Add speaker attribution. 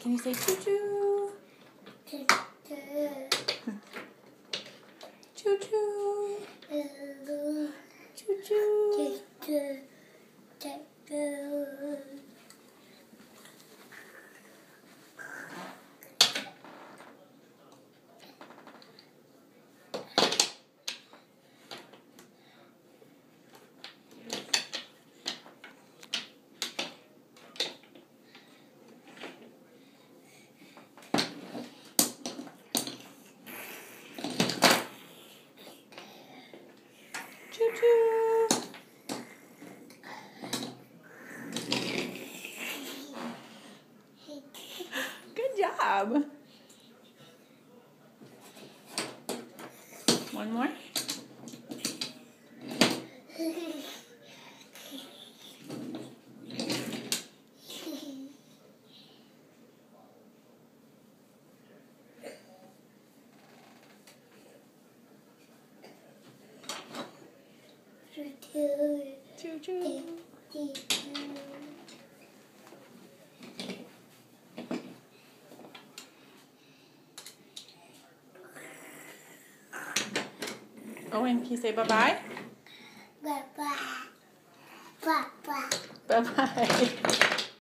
Speaker 1: Can you say choo choo?
Speaker 2: Choo
Speaker 1: Choo choo.
Speaker 2: choo.
Speaker 1: Choo choo.
Speaker 2: Choo choo. Choo choo.
Speaker 1: Good job. One more.
Speaker 2: Choo choo.
Speaker 1: Owen, can you say bye bye?
Speaker 2: Bye bye. Bye bye.
Speaker 1: Bye bye.